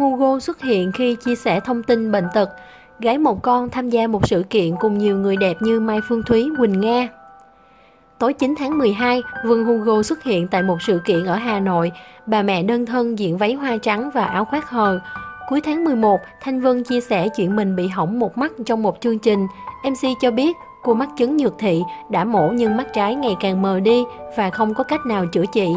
Hugo xuất hiện khi chia sẻ thông tin bệnh tật. Gái một con tham gia một sự kiện cùng nhiều người đẹp như Mai Phương Thúy, Quỳnh Nga. Tối 9 tháng 12, Vương Hugo xuất hiện tại một sự kiện ở Hà Nội. Bà mẹ đơn thân diện váy hoa trắng và áo khoác hờ. Cuối tháng 11, Thanh Vân chia sẻ chuyện mình bị hỏng một mắt trong một chương trình. MC cho biết cô mắc chứng nhược thị, đã mổ nhưng mắt trái ngày càng mờ đi và không có cách nào chữa trị.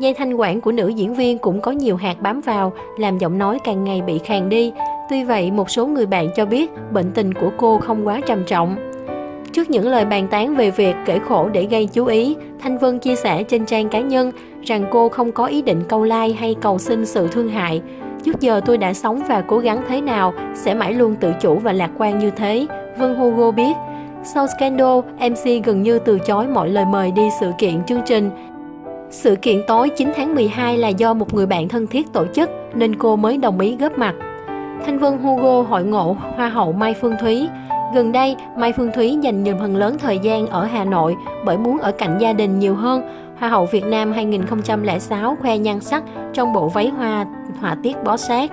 Dây thanh quản của nữ diễn viên cũng có nhiều hạt bám vào, làm giọng nói càng ngày bị khàn đi. Tuy vậy, một số người bạn cho biết bệnh tình của cô không quá trầm trọng. Trước những lời bàn tán về việc kể khổ để gây chú ý, Thanh Vân chia sẻ trên trang cá nhân rằng cô không có ý định câu like hay cầu xin sự thương hại. Trước giờ tôi đã sống và cố gắng thế nào, sẽ mãi luôn tự chủ và lạc quan như thế, Vân Hugo biết. Sau scandal, MC gần như từ chối mọi lời mời đi sự kiện chương trình. Sự kiện tối 9 tháng 12 là do một người bạn thân thiết tổ chức nên cô mới đồng ý góp mặt. Thanh Vân Hugo hội ngộ Hoa hậu Mai Phương Thúy. Gần đây, Mai Phương Thúy dành nhiều phần lớn thời gian ở Hà Nội bởi muốn ở cạnh gia đình nhiều hơn. Hoa hậu Việt Nam 2006 khoe nhan sắc trong bộ váy hoa họa tiết bó sát.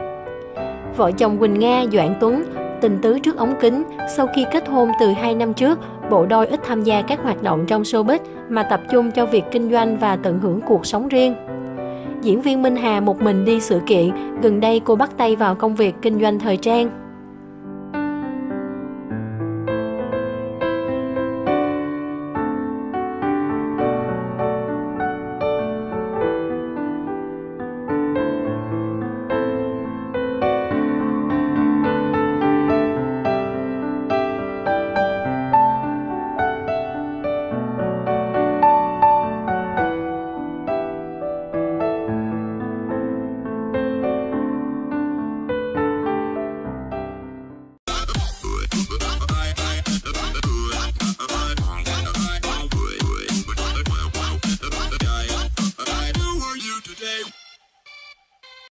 Vợ chồng Quỳnh Nga, Doãn Tuấn tình tứ trước ống kính, sau khi kết hôn từ 2 năm trước, bộ đôi ít tham gia các hoạt động trong showbiz mà tập trung cho việc kinh doanh và tận hưởng cuộc sống riêng. Diễn viên Minh Hà một mình đi sự kiện, gần đây cô bắt tay vào công việc kinh doanh thời trang.